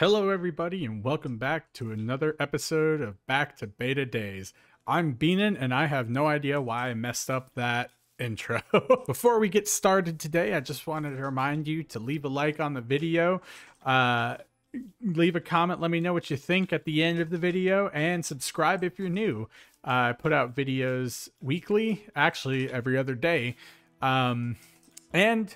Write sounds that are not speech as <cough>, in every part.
Hello, everybody, and welcome back to another episode of Back to Beta Days. I'm Beanin, and I have no idea why I messed up that <laughs> intro. Before we get started today, I just wanted to remind you to leave a like on the video, uh, leave a comment, let me know what you think at the end of the video, and subscribe if you're new. Uh, I put out videos weekly, actually every other day, um, and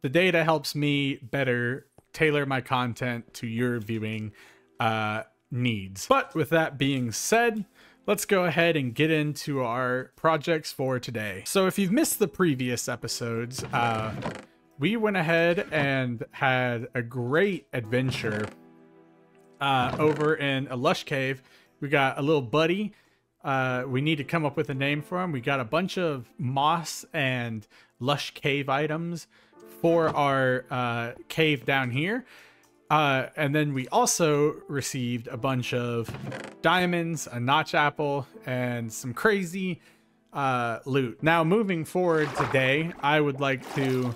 the data helps me better tailor my content to your viewing uh, needs. But with that being said, let's go ahead and get into our projects for today. So if you've missed the previous episodes, uh, we went ahead and had a great adventure uh, over in a lush cave. We got a little buddy. Uh, we need to come up with a name for him. We got a bunch of moss and lush cave items for our uh, cave down here. Uh, and then we also received a bunch of diamonds, a notch apple, and some crazy uh, loot. Now, moving forward today, I would like to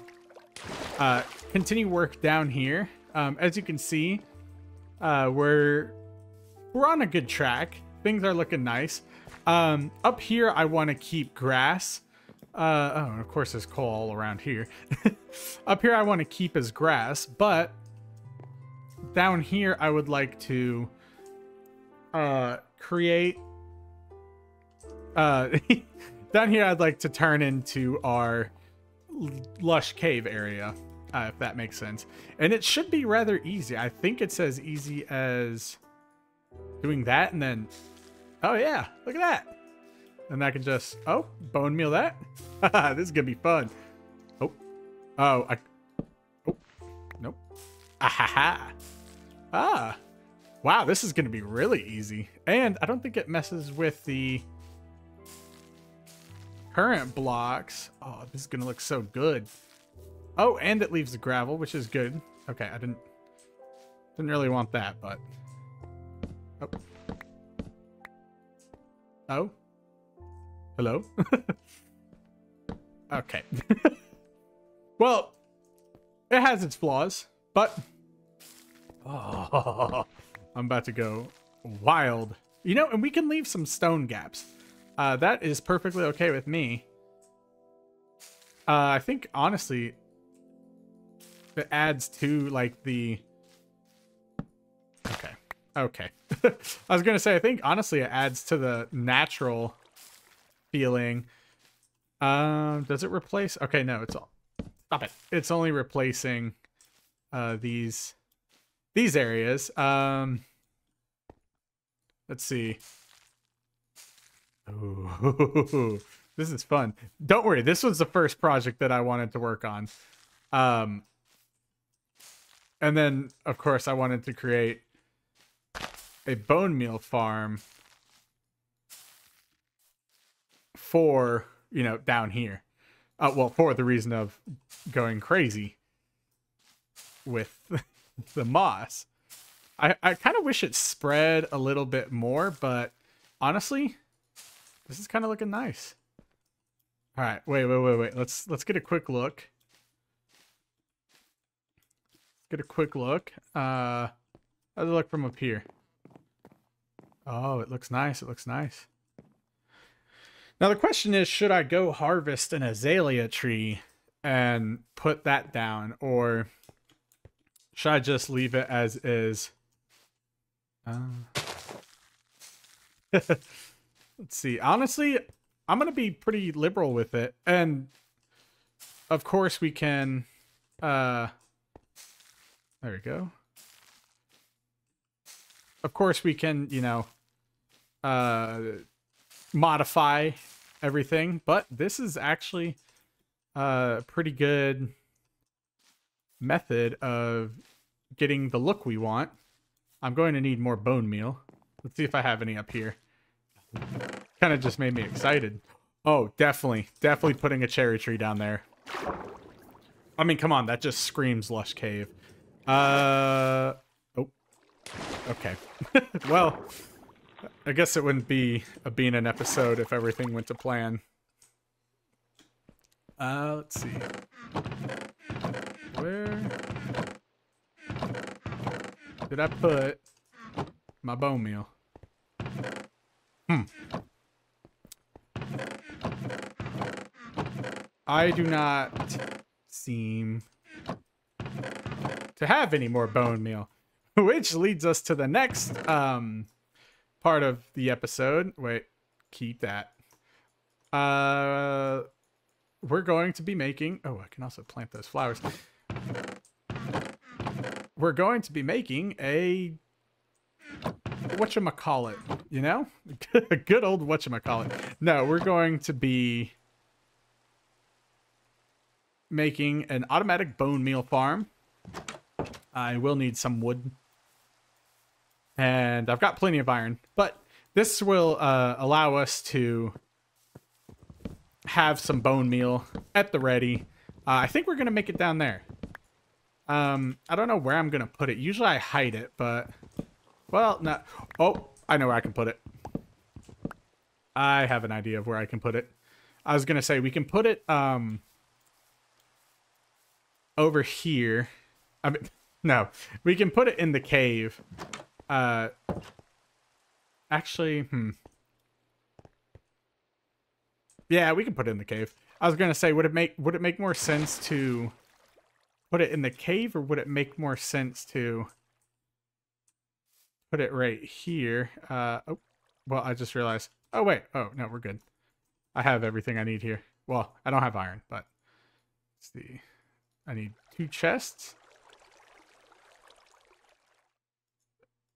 uh, continue work down here. Um, as you can see, uh, we're we're on a good track. Things are looking nice. Um, up here, I want to keep grass. Uh, oh, of course, there's coal all around here. <laughs> up here, I want to keep as grass, but down here, I would like to uh, create... Uh, <laughs> down here, I'd like to turn into our lush cave area, uh, if that makes sense. And it should be rather easy. I think it's as easy as doing that and then... Oh, yeah, look at that. And I can just... Oh, bone meal that. <laughs> this is going to be fun. Oh. Oh, I... Oh. Nope. Ahaha. Ah. Wow, this is going to be really easy. And I don't think it messes with the current blocks. Oh, this is going to look so good. Oh, and it leaves the gravel, which is good. Okay, I didn't didn't really want that, but Oh. Oh. Hello? <laughs> okay. <laughs> well, it has its flaws, but Oh, <laughs> I'm about to go wild. You know, and we can leave some stone gaps. Uh, that is perfectly okay with me. Uh, I think, honestly, it adds to, like, the... Okay. Okay. I was going to say, I think, honestly, it adds to the natural feeling. Um, does it replace... Okay, no, it's all... Stop it. It's only replacing uh, these these areas. Um, let's see. Ooh, <laughs> this is fun. Don't worry, this was the first project that I wanted to work on. Um, and then, of course, I wanted to create a bone meal farm for, you know, down here. Uh, well, for the reason of going crazy with <laughs> the moss. I, I kind of wish it spread a little bit more, but honestly, this is kind of looking nice. All right, wait, wait, wait, wait. Let's let's get a quick look. Get a quick look. Uh, it look from up here? Oh, it looks nice. It looks nice. Now the question is, should I go harvest an azalea tree and put that down, or should I just leave it as is? Uh, <laughs> let's see. Honestly, I'm going to be pretty liberal with it. And of course we can... Uh, there we go. Of course we can, you know, uh, modify everything. But this is actually a pretty good method of getting the look we want. I'm going to need more bone meal. Let's see if I have any up here. Kind of just made me excited. Oh, definitely. Definitely putting a cherry tree down there. I mean, come on. That just screams Lush Cave. Uh... Oh. Okay. <laughs> well, I guess it wouldn't be a Beanin episode if everything went to plan. Uh, let's see. Where? did I put my bone meal? Hmm. I do not seem to have any more bone meal, <laughs> which leads us to the next um, part of the episode. Wait, keep that. Uh, we're going to be making. Oh, I can also plant those flowers. We're going to be making a what you call it, you know, a <laughs> good old what you call it. No, we're going to be making an automatic bone meal farm. I will need some wood. And I've got plenty of iron. But this will uh, allow us to have some bone meal at the ready. Uh, I think we're going to make it down there. Um, I don't know where I'm going to put it. Usually I hide it, but... Well, not... Oh, I know where I can put it. I have an idea of where I can put it. I was going to say, we can put it um, over here. I mean, <laughs> no, we can put it in the cave. Uh, actually, hmm. Yeah, we can put it in the cave. I was gonna say, would it make would it make more sense to put it in the cave, or would it make more sense to put it right here? Uh, oh, well, I just realized. Oh wait, oh no, we're good. I have everything I need here. Well, I don't have iron, but let's see. I need two chests.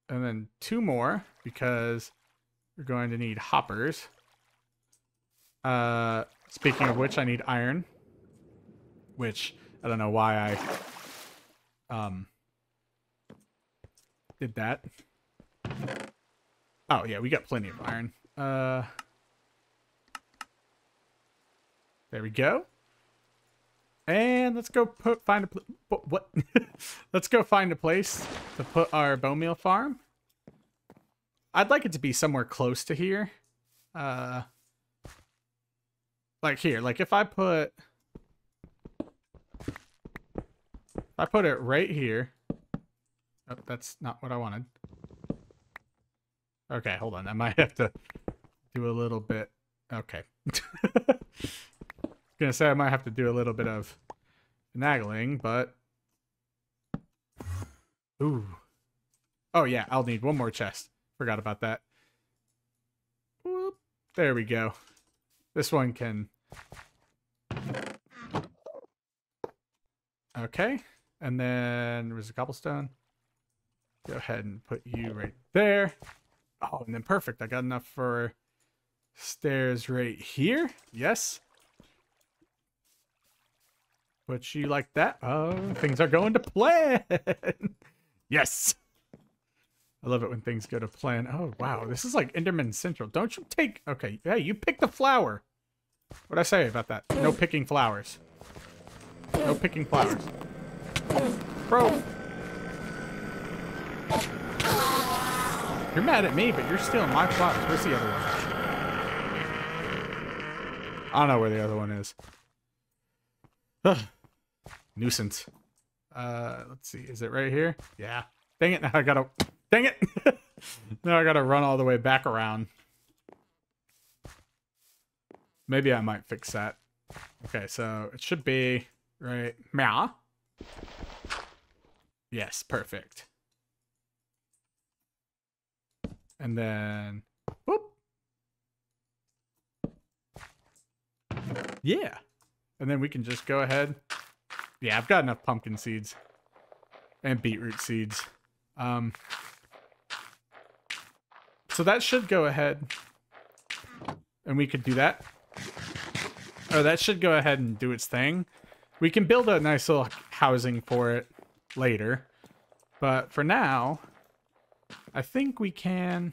And then two more because we're going to need hoppers. Uh, speaking of which, I need iron. Which, I don't know why I um, did that. Oh, yeah, we got plenty of iron. Uh, there we go. And let's go put find a what? <laughs> let's go find a place to put our bone meal farm. I'd like it to be somewhere close to here. Uh, like here. Like if I put, if I put it right here. Oh, that's not what I wanted. Okay, hold on. I might have to do a little bit. Okay. <laughs> gonna say I might have to do a little bit of finagling, but ooh, oh yeah, I'll need one more chest. Forgot about that. Whoop. There we go. This one can. Okay, and then there's a cobblestone. Go ahead and put you right there. Oh, and then perfect. I got enough for stairs right here. Yes. Put you like that. Oh, things are going to plan. <laughs> yes. I love it when things go to plan. Oh, wow. This is like Enderman Central. Don't you take... Okay. Hey, you pick the flower. What'd I say about that? No picking flowers. No picking flowers. Bro. You're mad at me, but you're stealing my flowers. Where's the other one? I don't know where the other one is. Ugh. Nuisance. Uh, let's see. Is it right here? Yeah. Dang it. Now I gotta... Dang it. <laughs> now I gotta run all the way back around. Maybe I might fix that. Okay, so it should be right. Meow. Yes, perfect. And then, whoop. Yeah. And then we can just go ahead yeah, I've got enough pumpkin seeds and beetroot seeds. Um, so that should go ahead and we could do that. Oh, that should go ahead and do its thing. We can build a nice little housing for it later. But for now, I think we can...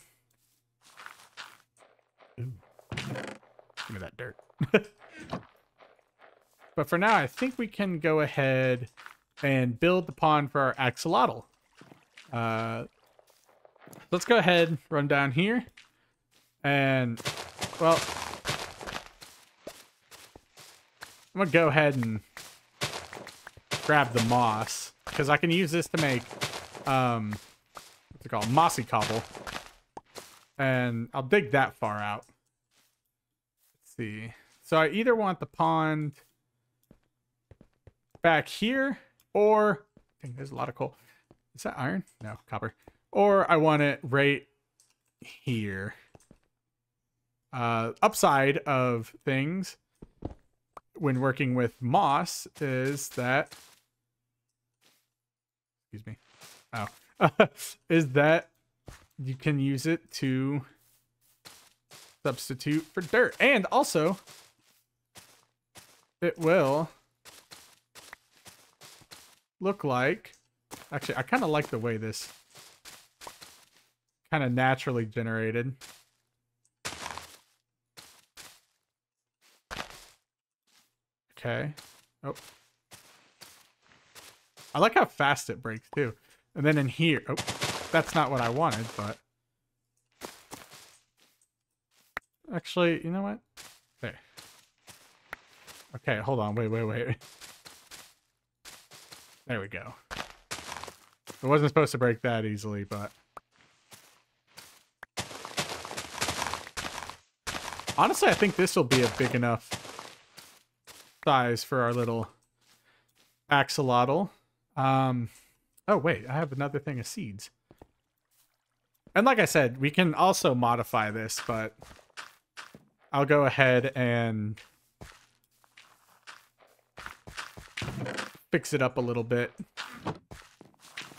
Ooh. Give me that dirt. <laughs> But for now, I think we can go ahead and build the pond for our axolotl. Uh, let's go ahead, run down here. And, well, I'm going to go ahead and grab the moss. Because I can use this to make um, what's it called? Mossy cobble. And I'll dig that far out. Let's see. So I either want the pond back here or dang, there's a lot of coal. Is that iron? No, copper. Or I want it right here. Uh, upside of things when working with moss is that excuse me oh <laughs> is that you can use it to substitute for dirt and also it will look like actually I kind of like the way this kind of naturally generated Okay. Oh. I like how fast it breaks too. And then in here, oh, that's not what I wanted, but actually, you know what? There. Okay, hold on. Wait, wait, wait. <laughs> There we go. It wasn't supposed to break that easily, but honestly, I think this will be a big enough size for our little axolotl. Um, oh, wait, I have another thing of seeds. And like I said, we can also modify this, but I'll go ahead and fix it up a little bit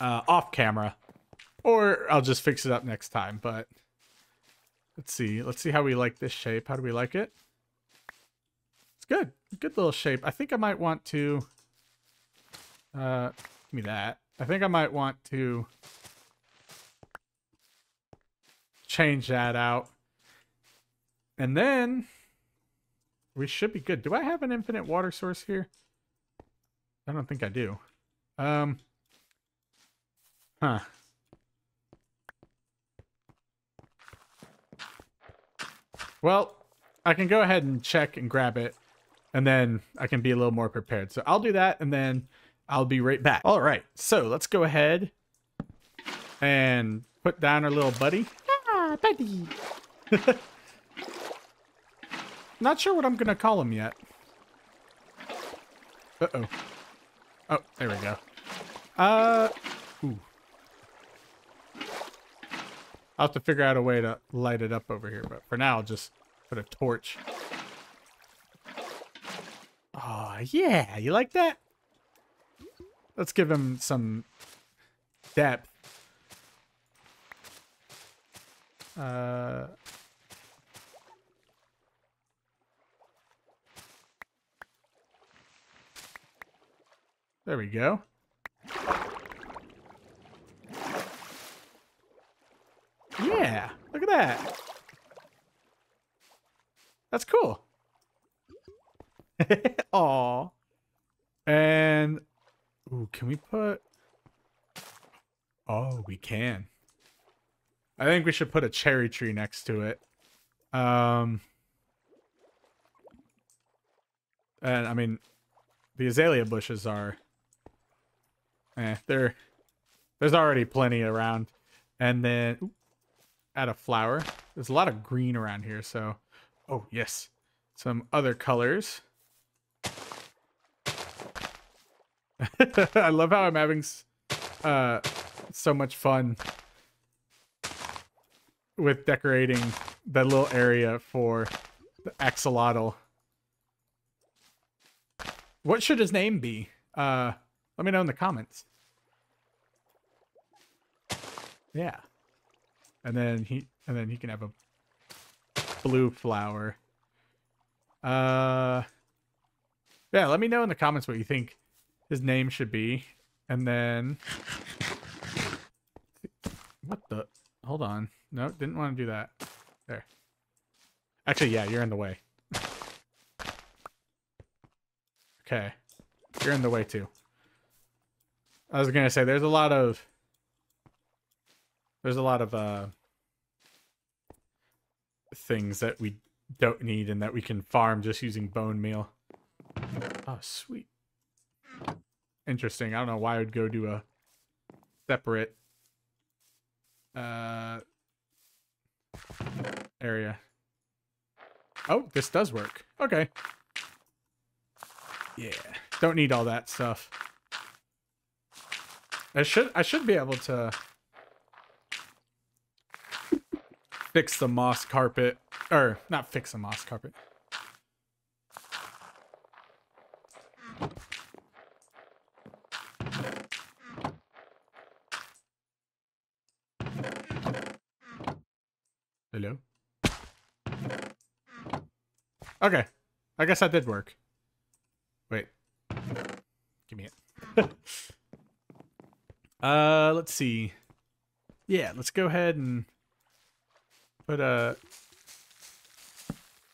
uh, off camera. Or I'll just fix it up next time, but let's see. Let's see how we like this shape. How do we like it? It's good. Good little shape. I think I might want to... Uh, give me that. I think I might want to change that out. And then we should be good. Do I have an infinite water source here? I don't think I do. Um, huh. Well, I can go ahead and check and grab it and then I can be a little more prepared. So I'll do that and then I'll be right back. All right, so let's go ahead and put down our little buddy. Ah, buddy. <laughs> Not sure what I'm gonna call him yet. Uh-oh. Oh, there we go. Uh, ooh. I'll have to figure out a way to light it up over here, but for now, I'll just put a torch Oh, yeah. You like that? Let's give him some depth. Uh... There we go. Yeah, look at that. That's cool. <laughs> Aw. And ooh, can we put Oh, we can. I think we should put a cherry tree next to it. Um And I mean the azalea bushes are eh, they're there's already plenty around. And then ooh, add a flower. There's a lot of green around here, so oh yes. Some other colors. <laughs> I love how I'm having uh, so much fun with decorating that little area for the axolotl. What should his name be? Uh, let me know in the comments. Yeah. And then he and then he can have a blue flower. Uh Yeah, let me know in the comments what you think his name should be. And then... What the... Hold on. No, didn't want to do that. There. Actually, yeah, you're in the way. <laughs> okay. You're in the way, too. I was to say, there's a lot of... There's a lot of, uh... Things that we don't need and that we can farm just using bone meal. Oh, sweet. Interesting. I don't know why I would go do a separate uh, area. Oh, this does work. Okay. Yeah, don't need all that stuff. I should I should be able to fix the moss carpet or not fix the moss carpet. Hello? Okay. I guess that did work. Wait. Give me it. Uh, let's see. Yeah, let's go ahead and put a...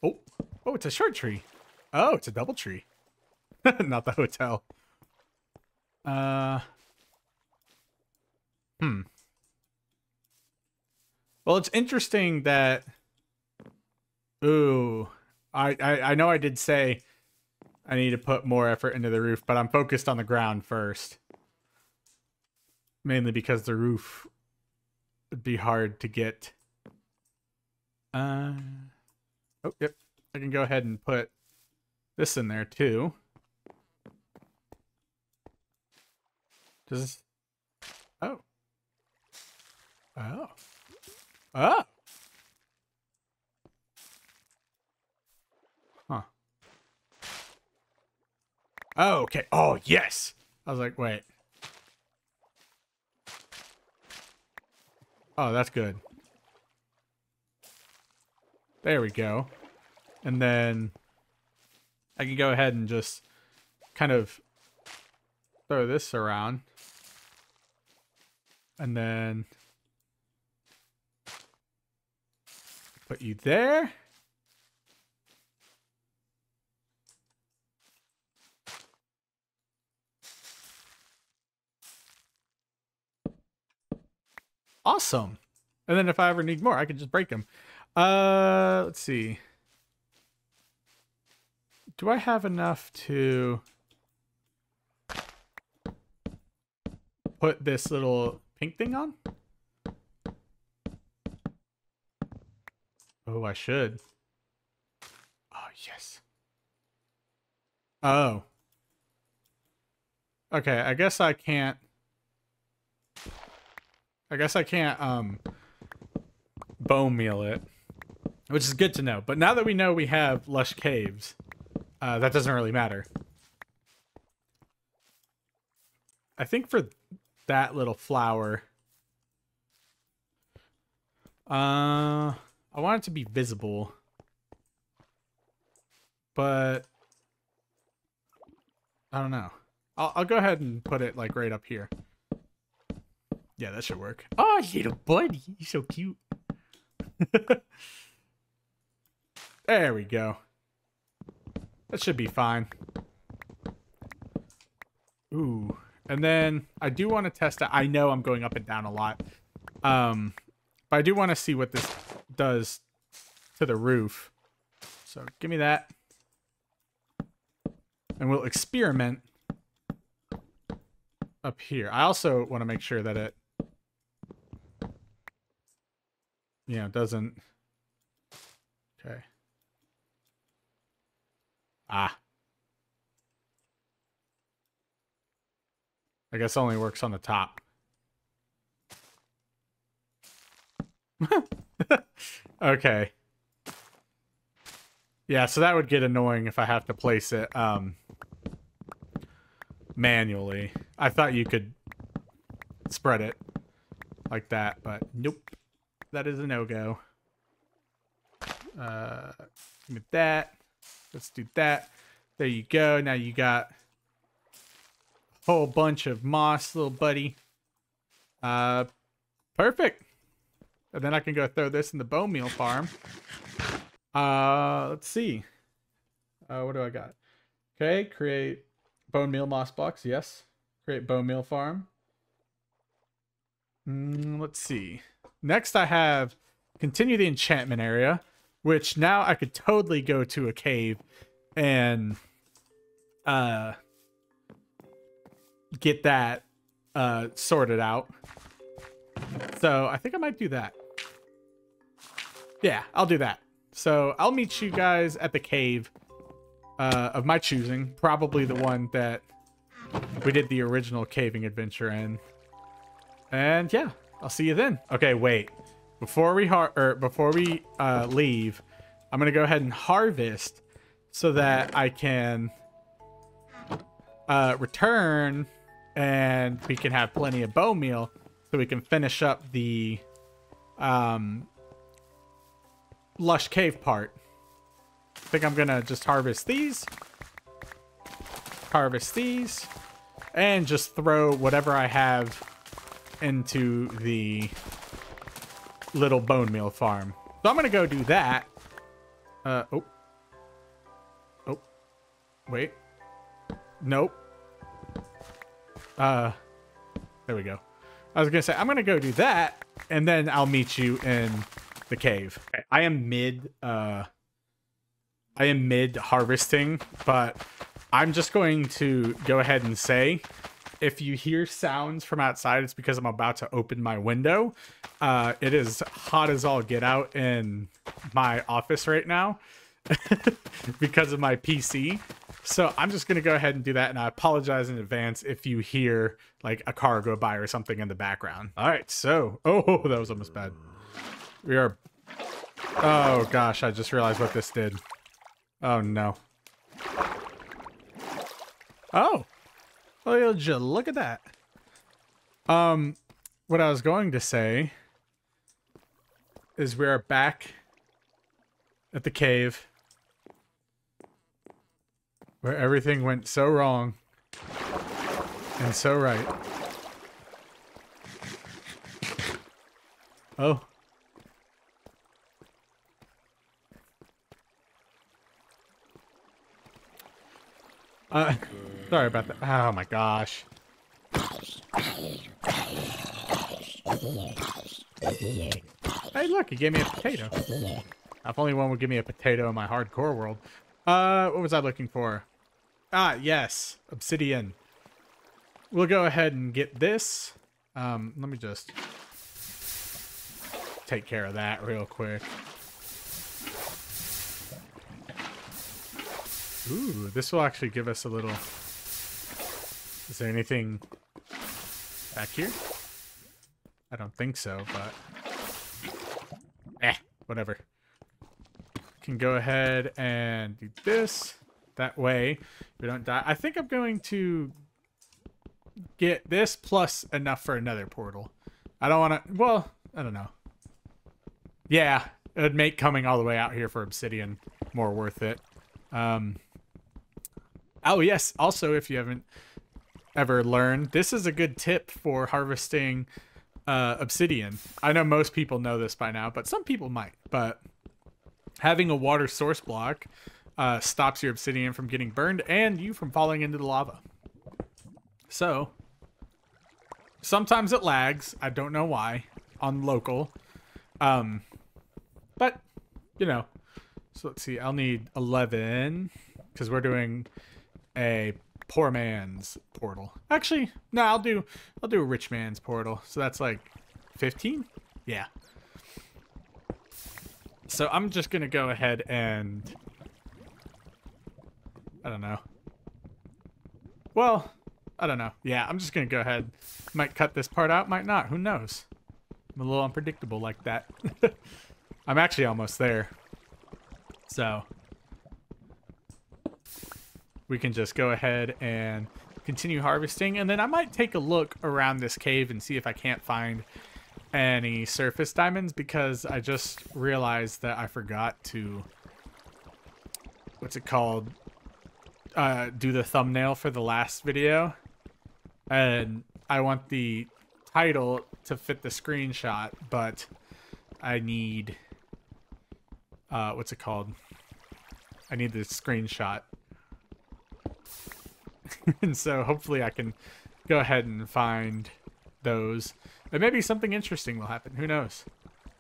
Oh. Oh, it's a short tree. Oh, it's a double tree. <laughs> Not the hotel. Uh... Hmm. Well, it's interesting that. Ooh, I, I I know I did say I need to put more effort into the roof, but I'm focused on the ground first. Mainly because the roof would be hard to get. Uh, oh, yep. I can go ahead and put this in there too. Does this... Oh. Oh. Oh. Huh. Oh, okay. Oh, yes. I was like, wait. Oh, that's good. There we go. And then I can go ahead and just kind of throw this around. And then Put you there. Awesome. And then if I ever need more, I can just break them. Uh, let's see. Do I have enough to put this little pink thing on? Oh, I should. Oh, yes. Oh. Okay, I guess I can't... I guess I can't, um... Bone meal it. Which is good to know. But now that we know we have lush caves, uh, that doesn't really matter. I think for that little flower... Uh... I want it to be visible. But I don't know. I'll, I'll go ahead and put it like right up here. Yeah, that should work. Oh, little buddy. You're so cute. <laughs> there we go. That should be fine. Ooh. And then I do want to test it. I know I'm going up and down a lot. Um, but I do want to see what this does to the roof. So give me that. And we'll experiment up here. I also want to make sure that it, you know, doesn't... Okay. Ah. I guess only works on the top. <laughs> okay. Yeah, so that would get annoying if I have to place it um, manually. I thought you could spread it like that, but nope. That is a no-go. Uh, with that. Let's do that. There you go. Now you got a whole bunch of moss, little buddy. Uh, perfect. And then I can go throw this in the bone meal farm. Uh, let's see. Uh, what do I got? Okay, create bone meal moss box. Yes. Create bone meal farm. Mm, let's see. Next, I have continue the enchantment area, which now I could totally go to a cave and uh get that uh sorted out. So I think I might do that. Yeah, I'll do that. So I'll meet you guys at the cave uh, of my choosing. Probably the one that we did the original caving adventure in. And yeah, I'll see you then. Okay, wait. Before we har or before we uh, leave, I'm gonna go ahead and harvest so that I can uh, return and we can have plenty of bone meal so we can finish up the um, lush cave part. I think I'm gonna just harvest these, harvest these, and just throw whatever I have into the little bone meal farm. So I'm gonna go do that. Uh, oh. Oh. Wait. Nope. Uh, there we go. I was gonna say, I'm gonna go do that, and then I'll meet you in the cave. I am mid, uh, I am mid harvesting, but I'm just going to go ahead and say, if you hear sounds from outside, it's because I'm about to open my window. Uh, it is hot as all get out in my office right now <laughs> because of my PC. So I'm just gonna go ahead and do that, and I apologize in advance if you hear like a car go by or something in the background. All right, so <laughs> oh, that was almost bad. We are. Oh gosh, I just realized what this did. Oh no. Oh, oh, you look at that. Um, what I was going to say is we are back at the cave where everything went so wrong and so right. Oh. Uh, sorry about that. Oh my gosh. Hey, look, he gave me a potato. If only one would give me a potato in my hardcore world. Uh, what was I looking for? Ah, yes, obsidian. We'll go ahead and get this. Um, let me just take care of that real quick. Ooh, this will actually give us a little... Is there anything back here? I don't think so, but... Eh, whatever. Can go ahead and do this. That way, we don't die. I think I'm going to get this plus enough for another portal. I don't want to... Well, I don't know. Yeah, it would make coming all the way out here for obsidian more worth it. Um, oh, yes. Also, if you haven't ever learned, this is a good tip for harvesting uh, obsidian. I know most people know this by now, but some people might. But having a water source block uh, stops your obsidian from getting burned and you from falling into the lava. So, sometimes it lags. I don't know why on local. Um, but, you know. So let's see. I'll need 11 because we're doing a poor man's portal. Actually, no, I'll do I'll do a rich man's portal. So that's like 15? Yeah. So I'm just going to go ahead and I don't know. Well, I don't know. Yeah, I'm just going to go ahead. Might cut this part out, might not. Who knows? I'm a little unpredictable like that. <laughs> I'm actually almost there. So, we can just go ahead and continue harvesting. And then I might take a look around this cave and see if I can't find any surface diamonds because I just realized that I forgot to... What's it called? uh, do the thumbnail for the last video. And I want the title to fit the screenshot, but I need... Uh, what's it called? I need the screenshot. <laughs> and so hopefully I can go ahead and find those. And maybe something interesting will happen. Who knows?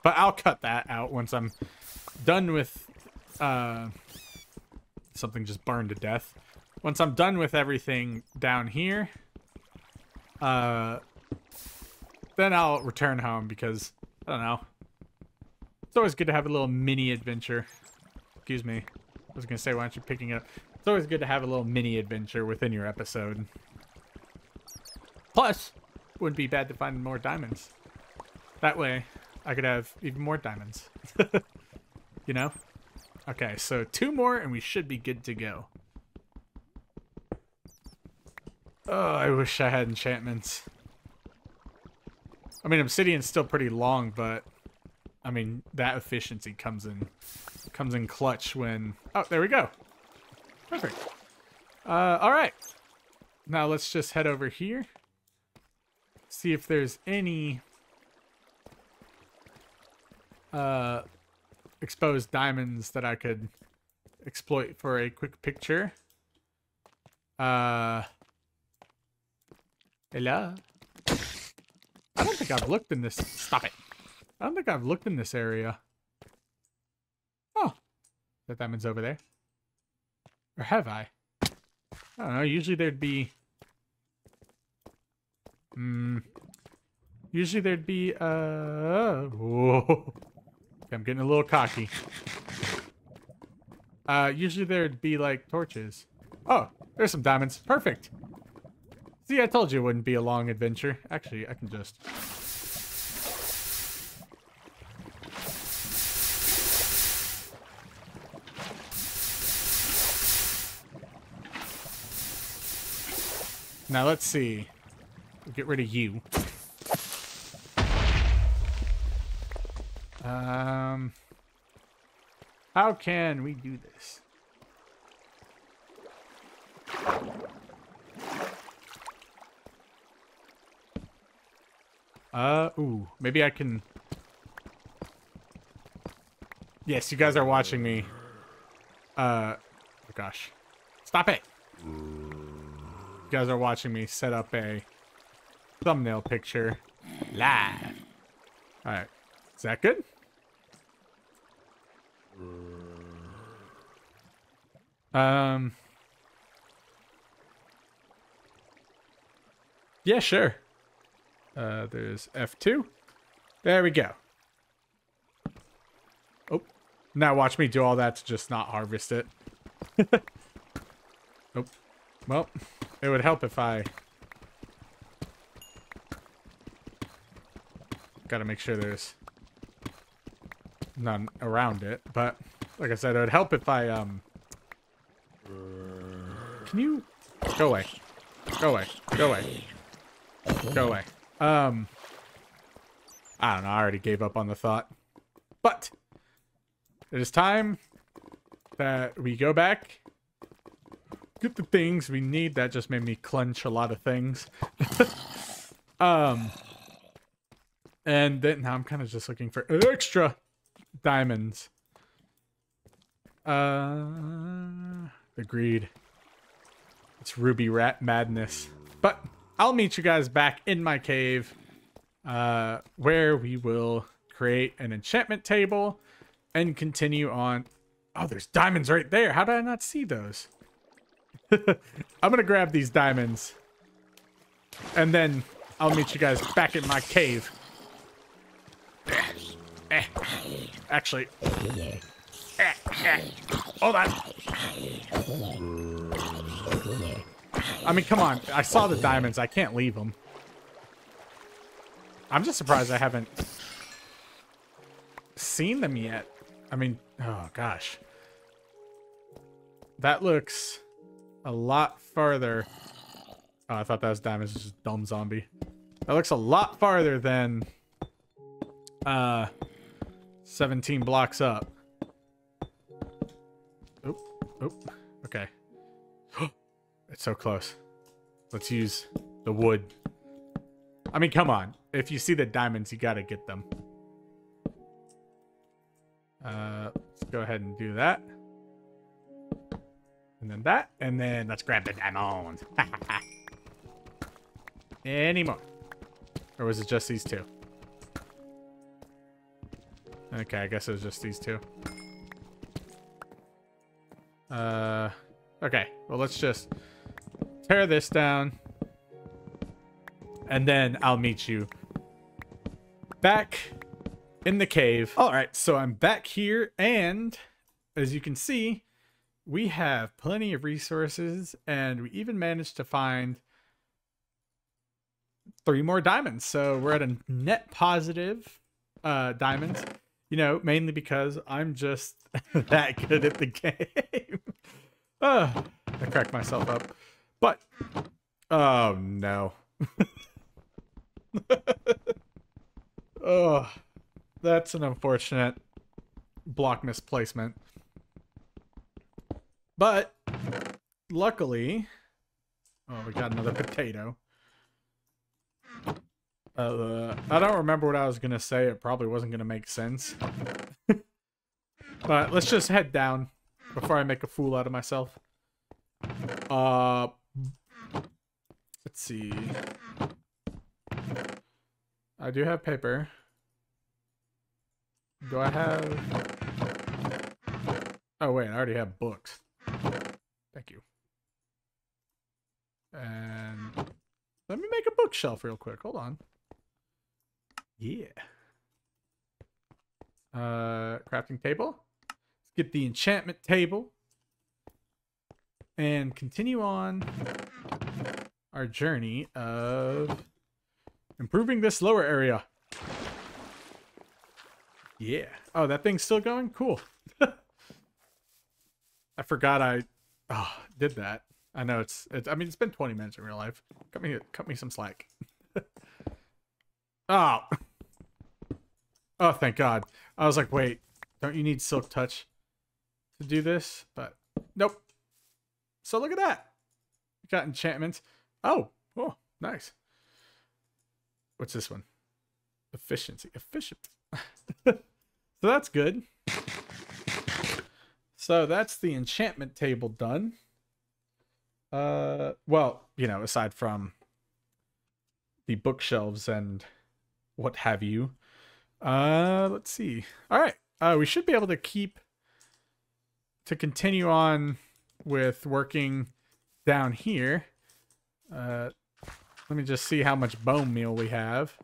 But I'll cut that out once I'm done with... Uh, something just burned to death. Once I'm done with everything down here, uh, then I'll return home because I don't know. It's always good to have a little mini adventure. Excuse me. I was gonna say, why aren't you picking it up? It's always good to have a little mini adventure within your episode. Plus, wouldn't be bad to find more diamonds. That way, I could have even more diamonds. <laughs> you know? Okay, so two more and we should be good to go. Oh, I wish I had enchantments. I mean, obsidian's still pretty long, but I mean, that efficiency comes in comes in clutch when... Oh, there we go. Perfect. Uh, all right. Now let's just head over here. See if there's any uh, exposed diamonds that I could exploit for a quick picture. Uh, hello? I don't think I've looked in this. Stop it. I don't think I've looked in this area. Oh, that diamond's over there. Or have I? I don't know. Usually there'd be. Hmm. Usually there'd be. Uh. <laughs> Whoa. I'm getting a little cocky. Uh, usually there'd be like torches. Oh, there's some diamonds. Perfect. See, I told you it wouldn't be a long adventure. Actually, I can just... Now let's see. We'll get rid of you. Um, how can we do this? Uh, ooh, maybe I can... Yes, you guys are watching me. Uh, oh gosh. Stop it! You guys are watching me set up a thumbnail picture live. Alright. Is that good? Um... Yeah, sure. Uh, there's F2. There we go. Oh. Now watch me do all that to just not harvest it. <laughs> oh. Well, it would help if I... Gotta make sure there's none around it, but like I said, it would help if I, um... Can you... Go away. Go away. Go away. Go away. Um, I don't know. I already gave up on the thought. But it is time that we go back, get the things we need. That just made me clench a lot of things. <laughs> um, and then now I'm kind of just looking for extra diamonds. Uh, agreed. It's ruby rat madness. But I'll meet you guys back in my cave uh, where we will create an enchantment table and continue on. Oh, there's diamonds right there. How did I not see those? <laughs> I'm to grab these diamonds and then I'll meet you guys back in my cave. Eh, actually, eh, eh, hold on. I mean, come on. I saw the diamonds. I can't leave them. I'm just surprised I haven't seen them yet. I mean, oh gosh. That looks a lot farther. Oh, I thought that was diamonds. Just dumb zombie. That looks a lot farther than uh 17 blocks up. Oop, oop. Okay. <gasps> It's so close. Let's use the wood. I mean, come on. If you see the diamonds, you gotta get them. Uh, let's go ahead and do that. And then that. And then let's grab the diamonds. <laughs> Any more? Or was it just these two? Okay, I guess it was just these two. Uh, okay. Well, let's just tear this down. And then I'll meet you back in the cave. All right, so I'm back here, and as you can see, we have plenty of resources, and we even managed to find three more diamonds. So we're at a net positive uh, diamonds, you know, mainly because I'm just <laughs> that good at the game. uh, <laughs> I cracked myself up. But, oh no. <laughs> oh, that's an unfortunate block misplacement. But, luckily, oh, we got another potato. Uh, I don't remember what I was going to say. It probably wasn't going to make sense. <laughs> but let's just head down before I make a fool out of myself. Uh, let's see. I do have paper. Do I have... Oh, wait, I already have books. Thank you. And let me make a bookshelf real quick. Hold on. Yeah. Uh, crafting table. Let's get the enchantment table. And continue on our journey of improving this lower area. Yeah. Oh, that thing's still going? Cool. <laughs> I forgot I oh, did that. I know it's, it's I mean it's been 20 minutes in real life. Cut me cut me some slack. <laughs> oh. Oh, thank God. I was like, wait, don't you need silk touch to do this? But nope. So look at that. got enchantments. Oh, oh, nice. What's this one? Efficiency. Efficient. <laughs> so that's good. So that's the enchantment table done. Uh, well, you know, aside from the bookshelves and what have you. Uh, let's see. All right. Uh, we should be able to keep to continue on with working down here. Uh, let me just see how much bone meal we have.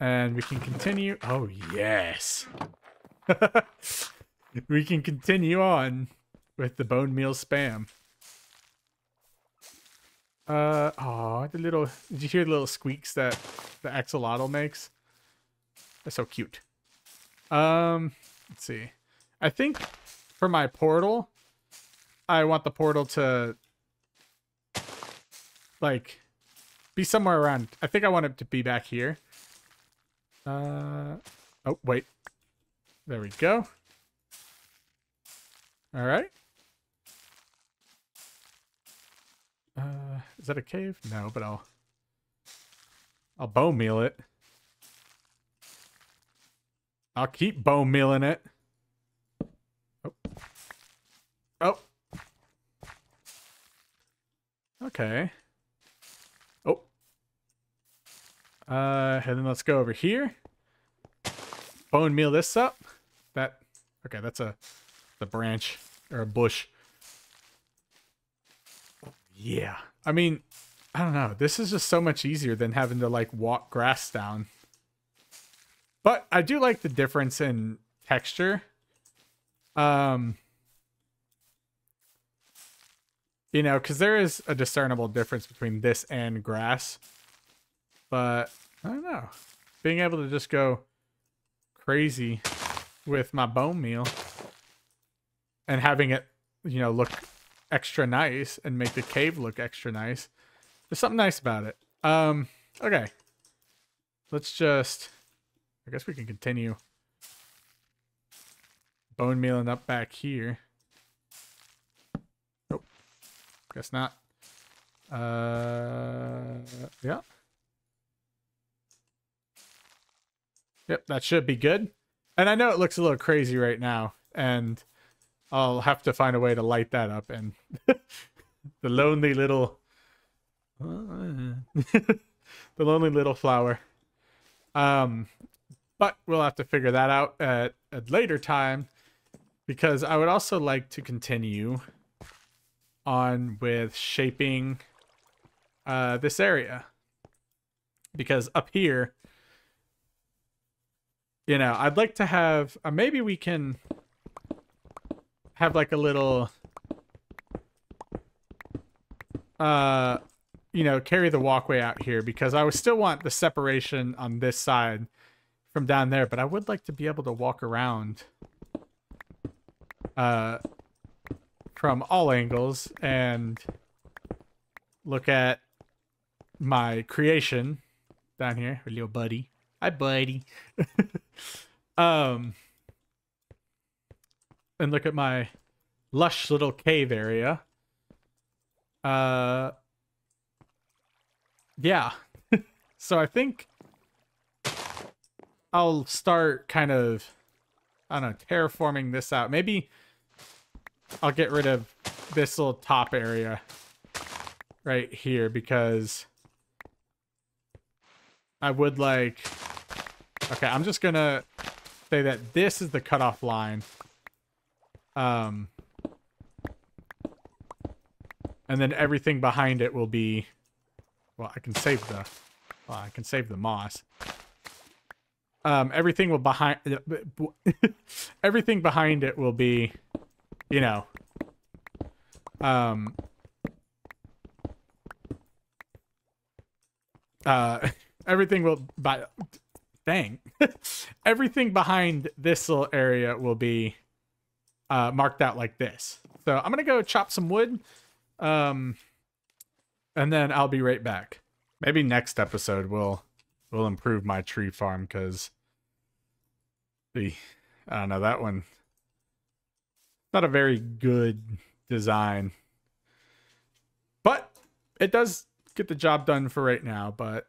And we can continue. Oh, yes. <laughs> we can continue on with the bone meal spam. Uh, oh, the little, did you hear the little squeaks that the axolotl makes? They're so cute. Um, let's see. I think for my portal, I want the portal to, like, be somewhere around, I think I want it to be back here. Uh, oh, wait. There we go. All right. Uh, is that a cave? No, but I'll I'll bone meal it. I'll keep bone mealing it. Oh. Oh. Okay. Oh. Uh, and then let's go over here. Bone meal this up. That, okay, that's a, the branch or a bush. Yeah. I mean, I don't know. This is just so much easier than having to like walk grass down. But I do like the difference in texture. Um, you know, because there is a discernible difference between this and grass. But I don't know. Being able to just go crazy with my bone meal and having it, you know, look extra nice and make the cave look extra nice. There's something nice about it. Um, okay. Let's just, I guess we can continue bone mealing up back here. Nope. Guess not. Uh, yeah. Yep, that should be good. And I know it looks a little crazy right now, and I'll have to find a way to light that up and <laughs> the lonely little <laughs> the lonely little flower. Um but we'll have to figure that out at a later time because I would also like to continue on with shaping uh this area. Because up here you know, I'd like to have uh, maybe we can have like a little uh you know, carry the walkway out here because I would still want the separation on this side from down there, but I would like to be able to walk around uh from all angles and look at my creation down here, little buddy. Hi, buddy. <laughs> um, and look at my lush little cave area. Uh, yeah. <laughs> so I think I'll start kind of, I don't know, terraforming this out. Maybe I'll get rid of this little top area right here because I would like... Okay, I'm just gonna say that this is the cutoff line. Um, and then everything behind it will be... Well, I can save the... Well, I can save the moss. Um, everything will behind... <laughs> everything behind it will be, you know... Um... Uh... <laughs> everything will by dang <laughs> everything behind this little area will be uh, marked out like this so i'm gonna go chop some wood um and then i'll be right back maybe next episode we'll we'll improve my tree farm because the i don't know that one not a very good design but it does get the job done for right now but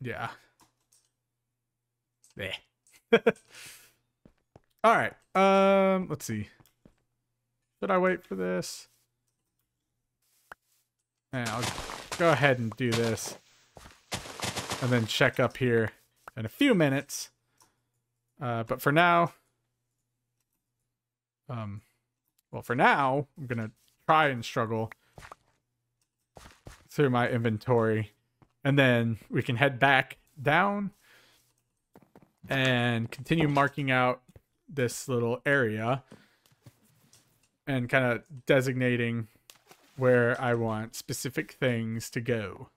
yeah. Yeah. <laughs> All right. Um, let's see. Should I wait for this? Yeah, I'll go ahead and do this. And then check up here in a few minutes. Uh, but for now, um, well, for now, I'm going to try and struggle through my inventory and then we can head back down and continue marking out this little area and kind of designating where I want specific things to go.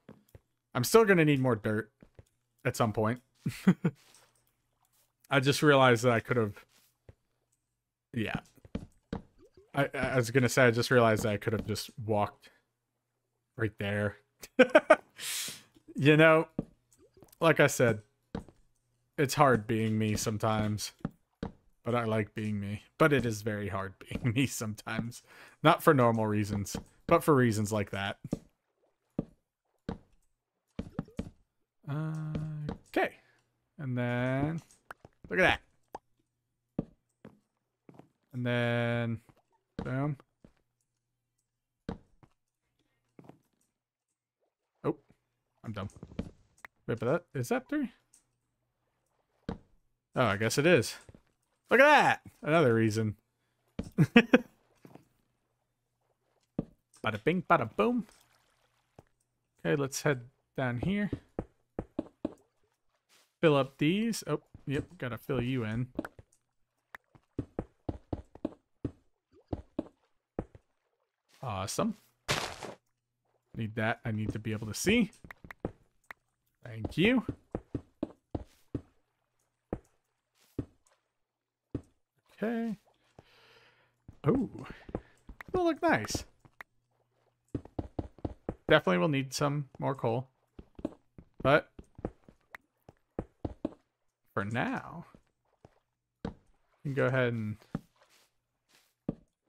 I'm still going to need more dirt at some point. <laughs> I just realized that I could have... Yeah. I, I was going to say, I just realized I could have just walked right there. <laughs> You know, like I said, it's hard being me sometimes. But I like being me. But it is very hard <laughs> being me sometimes. Not for normal reasons, but for reasons like that. Okay. And then, look at that. And then, boom. Oh, I'm dumb. Wait, but that is that three? Oh, I guess it is. Look at that! Another reason. <laughs> bada bing, bada boom. Okay, let's head down here. Fill up these. Oh, yep, gotta fill you in. Awesome. Need that. I need to be able to see. Thank you. Okay. Oh, will look nice. Definitely will need some more coal. But for now, you can go ahead and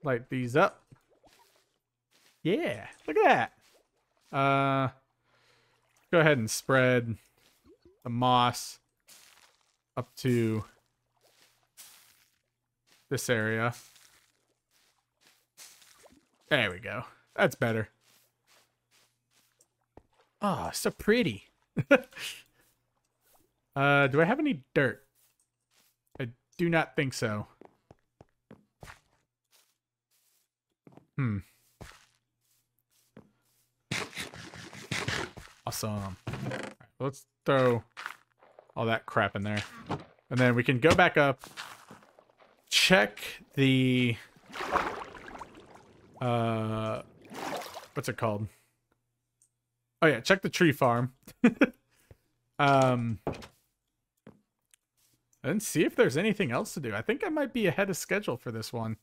light these up. Yeah, look at that. Uh, go ahead and spread the moss up to this area. There we go. That's better. Ah, oh, so pretty. <laughs> uh, do I have any dirt? I do not think so. Hmm. Awesome. let's throw all that crap in there. And then we can go back up, check the, uh, what's it called? Oh yeah, check the tree farm. <laughs> um, and see if there's anything else to do. I think I might be ahead of schedule for this one.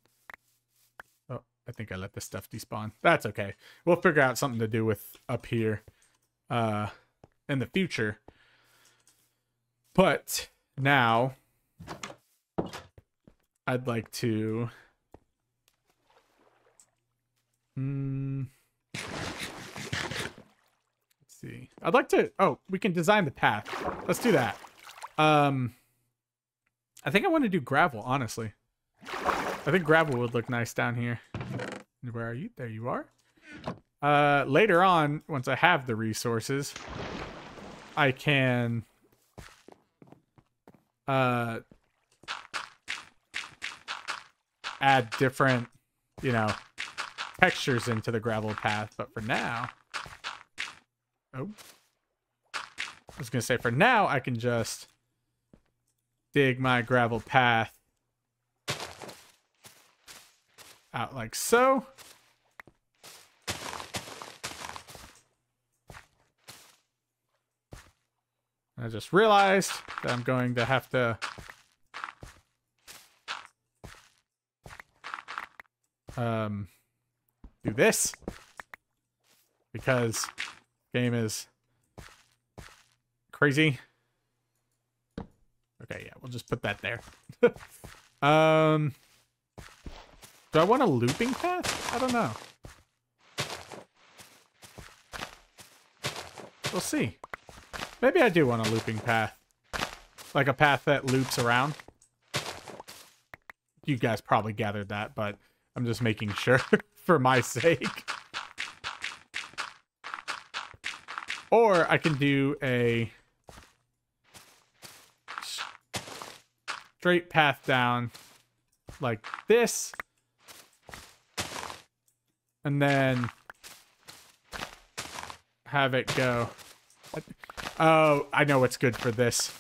Oh, I think I let this stuff despawn. That's okay. We'll figure out something to do with up here uh, in the future. But now I'd like to... Hmm Let's see. I'd like to... Oh, we can design the path. Let's do that. Um, I think I want to do gravel, honestly. I think gravel would look nice down here. Where are you? There you are. Uh, later on, once I have the resources, I can... Uh, add different, you know, textures into the gravel path. But for now... Oh. I was going to say, for now, I can just dig my gravel path out like so. I just realized that I'm going to have to um, do this because Game is crazy. Okay, yeah, we'll just put that there. <laughs> um, do I want a looping path? I don't know. We'll see. Maybe I do want a looping path. Like a path that loops around. You guys probably gathered that, but I'm just making sure <laughs> for my sake. Or I can do a straight path down like this. And then have it go. Oh, I know what's good for this.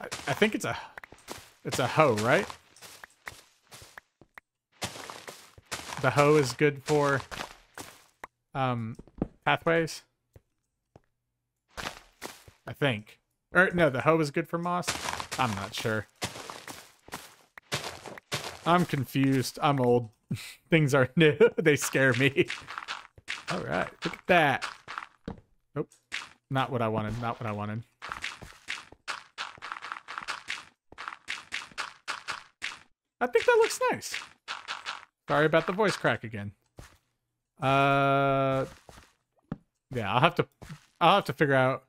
I, I think it's a it's a hoe, right? The hoe is good for um pathways. I think. Or no, the hoe is good for moss. I'm not sure. I'm confused. I'm old. <laughs> Things are <laughs> new. they scare me. <laughs> All right, look at that. Nope. Not what I wanted. Not what I wanted. I think that looks nice. Sorry about the voice crack again. Uh, yeah, I'll have to, I'll have to figure out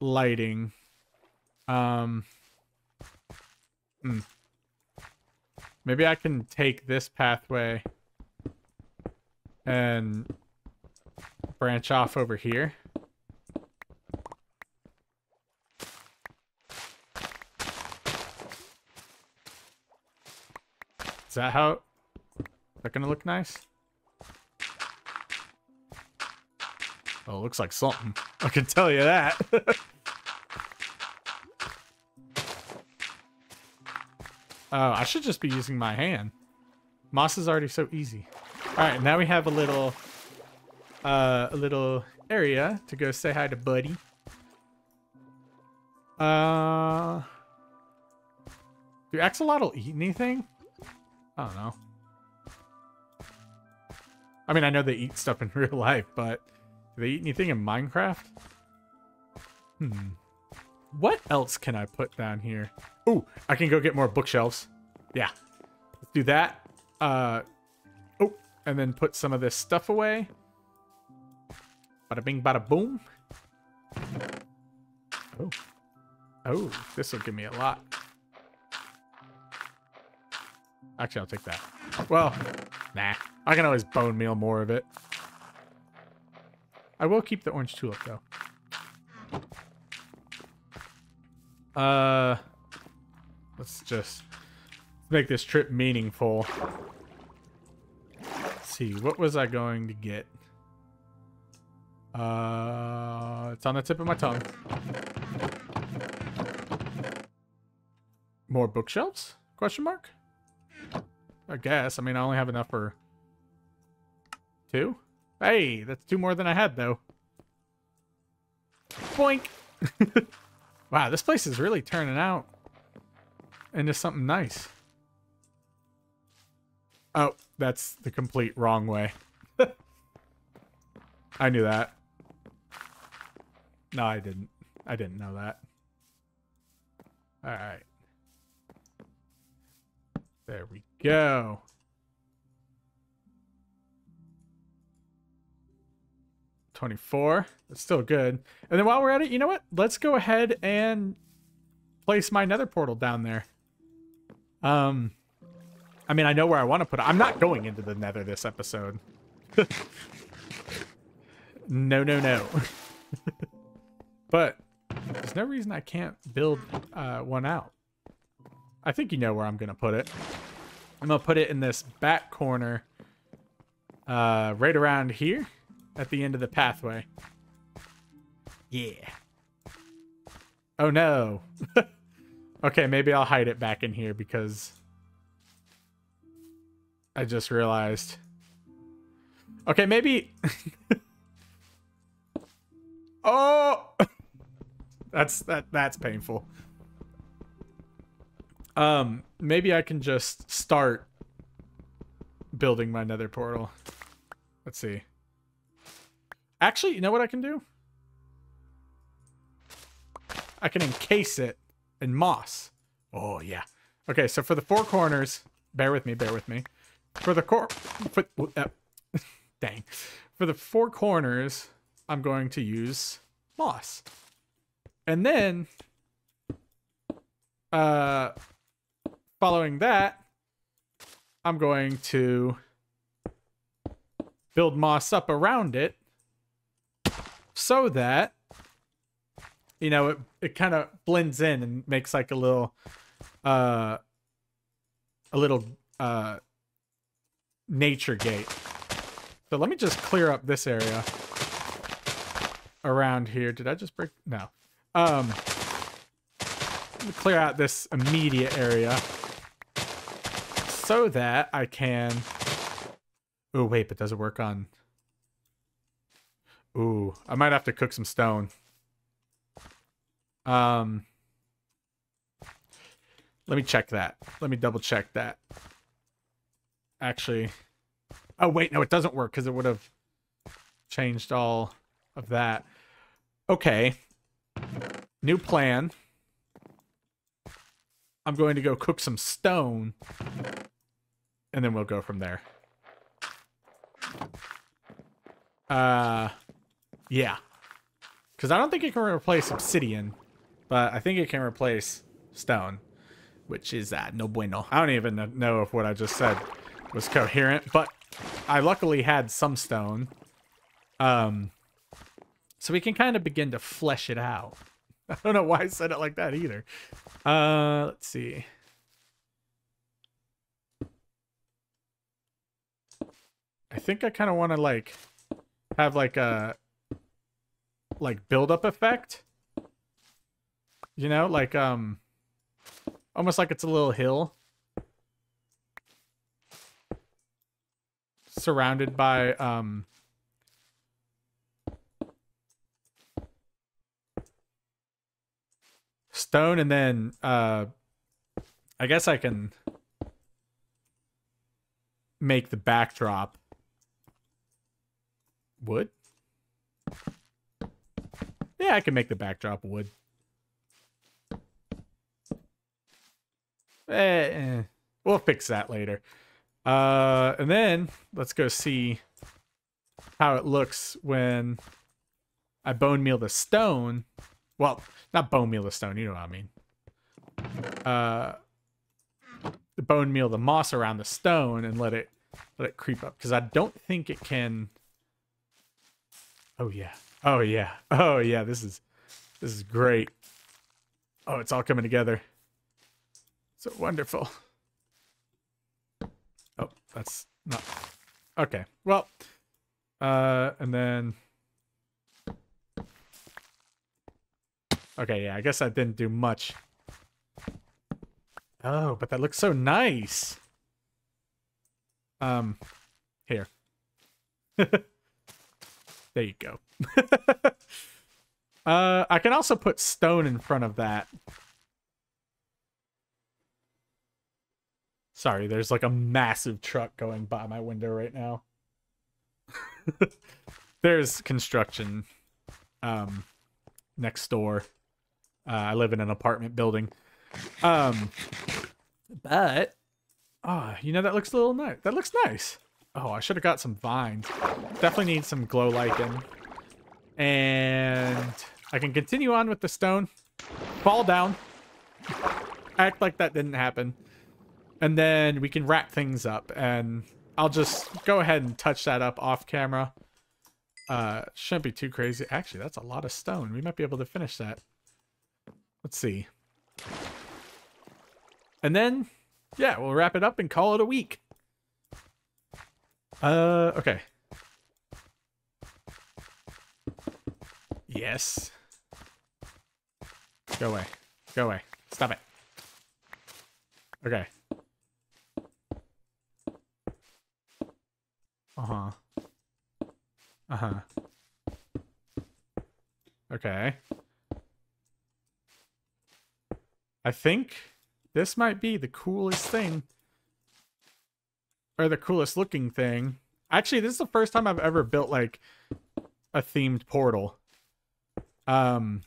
lighting. Um, hmm. Maybe I can take this pathway and branch off over here. Is that how... Is that gonna look nice? Oh, looks like something. I can tell you that. <laughs> Oh, I should just be using my hand. Moss is already so easy. All right, now we have a little, uh, a little area to go say hi to Buddy. Uh, do axolotl eat anything? I don't know. I mean, I know they eat stuff in <laughs> real life, but do they eat anything in Minecraft? Hmm. What else can I put down here? Ooh, I can go get more bookshelves. Yeah. Let's do that. Uh, oh, and then put some of this stuff away. Bada bing, bada boom. Oh. Oh, this will give me a lot. Actually, I'll take that. Well, nah. I can always bone meal more of it. I will keep the orange tulip, though. Uh, let's just make this trip meaningful. Let's see, what was I going to get? Uh, it's on the tip of my tongue. More bookshelves? Question mark? I guess. I mean, I only have enough for two. Hey, that's two more than I had, though. Boink! <laughs> wow, this place is really turning out into something nice. Oh, that's the complete wrong way. <laughs> I knew that. No, I didn't. I didn't know that. Alright. There we go. Twenty-four. That's still good. And then while we're at it, you know what? Let's go ahead and place my nether portal down there. Um, I mean, I know where I want to put it. I'm not going into the nether this episode. <laughs> no, no, no. <laughs> but there's no reason I can't build uh, one out. I think you know where I'm going to put it. I'm going to put it in this back corner uh, right around here at the end of the pathway. Yeah. Oh, no. <laughs> okay, maybe I'll hide it back in here because I just realized. Okay, maybe... <laughs> oh! <laughs> That's that that's painful. Um, maybe I can just start building my nether portal. Let's see. Actually, you know what I can do? I can encase it in moss. Oh, yeah. Okay, so for the four corners, bear with me, bear with me. For the core, for, uh, <laughs> dang. For the four corners, I'm going to use moss. And then, uh, following that, I'm going to build moss up around it so that, you know, it, it kind of blends in and makes like a little, uh, a little, uh, nature gate. So let me just clear up this area around here. Did I just break? No. Um, clear out this immediate area so that I can. Oh wait, but does it work on? Ooh, I might have to cook some stone. Um, let me check that. Let me double check that. Actually, oh wait, no, it doesn't work because it would have changed all of that. Okay, New plan. I'm going to go cook some stone. And then we'll go from there. Uh, yeah. Because I don't think it can replace obsidian. But I think it can replace stone. Which is uh, no bueno. I don't even know if what I just said was coherent. But I luckily had some stone. Um, so we can kind of begin to flesh it out. <laughs> I don't know why I said it like that either. Uh, let's see. I think I kind of want to like have like a like build up effect. You know, like um almost like it's a little hill surrounded by um stone and then uh I guess I can make the backdrop wood. Yeah, I can make the backdrop wood. Eh, eh, we'll fix that later. Uh, and then let's go see how it looks when I bone meal the stone. Well, not bone meal the stone, you know what I mean. Uh, the bone meal the moss around the stone and let it let it creep up because I don't think it can. Oh yeah. Oh yeah. Oh yeah. This is this is great. Oh, it's all coming together. So wonderful. Oh, that's not okay. Well, uh, and then Okay, yeah, I guess I didn't do much Oh, but that looks so nice. Um, here. <laughs> there you go. <laughs> uh, I can also put stone in front of that. Sorry, there's like a massive truck going by my window right now. <laughs> there's construction um next door. Uh, I live in an apartment building. Um but oh, you know that looks a little nice. That looks nice. Oh, I should have got some vines. Definitely need some glow lichen. And I can continue on with the stone. Fall down. Act like that didn't happen. And then we can wrap things up. And I'll just go ahead and touch that up off camera. Uh, shouldn't be too crazy. Actually, that's a lot of stone. We might be able to finish that. Let's see. And then, yeah, we'll wrap it up and call it a week. Uh, okay. Yes. Go away. Go away. Stop it. Okay. Uh-huh. Uh-huh. Okay. I think this might be the coolest thing. Or the coolest looking thing. Actually, this is the first time I've ever built, like, a themed portal. Um.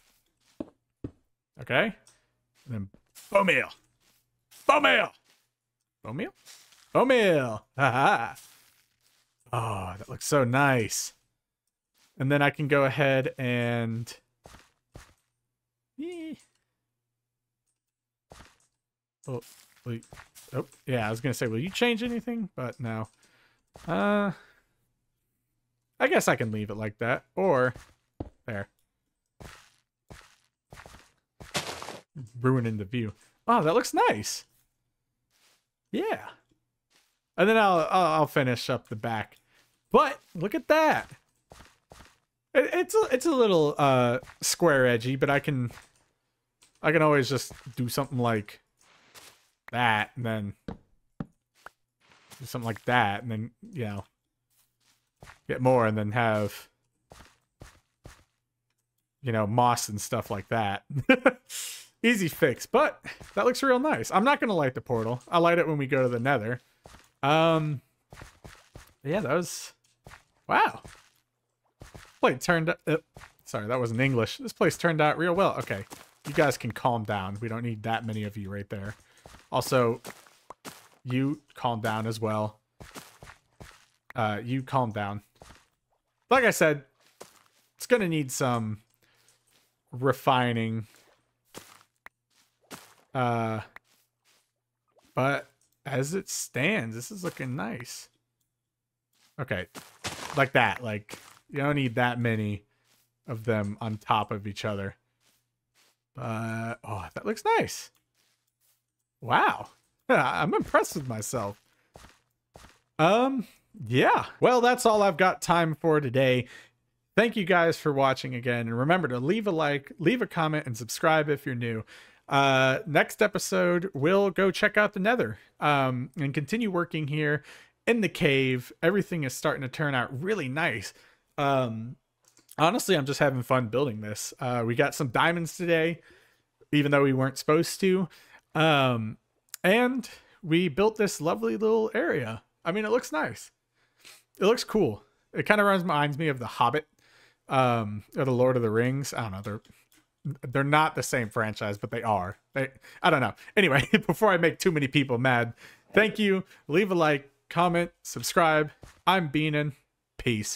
Okay. And then, Bowmail. Bowmail! Bowmail? Bowmail! Haha! Oh, that looks so nice. And then I can go ahead and... Oh, wait. Oh, yeah, I was going to say, will you change anything? But no. Uh, I guess I can leave it like that. Or, there. Ruining the view. Oh, that looks nice. Yeah. And then I'll, I'll, finish up the back. But look at that. It, it's a, it's a little uh square edgy, but I can I can always just do something like that and then something like that and then you know get more and then have you know moss and stuff like that <laughs> easy fix but that looks real nice i'm not gonna light the portal i light it when we go to the nether um, yeah, that was wow. Play turned up, Uh, sorry, that wasn't English. This place turned out real well. Okay, you guys can calm down. We don't need that many of you right there. Also, you calm down as well. Uh, you calm down. Like I said, it's gonna need some refining. Uh, but as it stands, this is looking nice. Okay. Like that. Like, you don't need that many of them on top of each other. But, oh, that looks nice. Wow. <laughs> I'm impressed with myself. Um, yeah. Well, that's all I've got time for today. Thank you guys for watching again. And remember to leave a like, leave a comment, and subscribe if you're new. Uh, next episode, we'll go check out the nether um, and continue working here in the cave. Everything is starting to turn out really nice. Um, honestly, I'm just having fun building this. Uh, we got some diamonds today, even though we weren't supposed to. Um, and we built this lovely little area. I mean, it looks nice. It looks cool. It kind of reminds me of The Hobbit um, or The Lord of the Rings. I don't know. They're they're not the same franchise, but they are. They, I don't know. Anyway, <laughs> before I make too many people mad, thank you. Leave a like, comment, subscribe. I'm Beanin. Peace.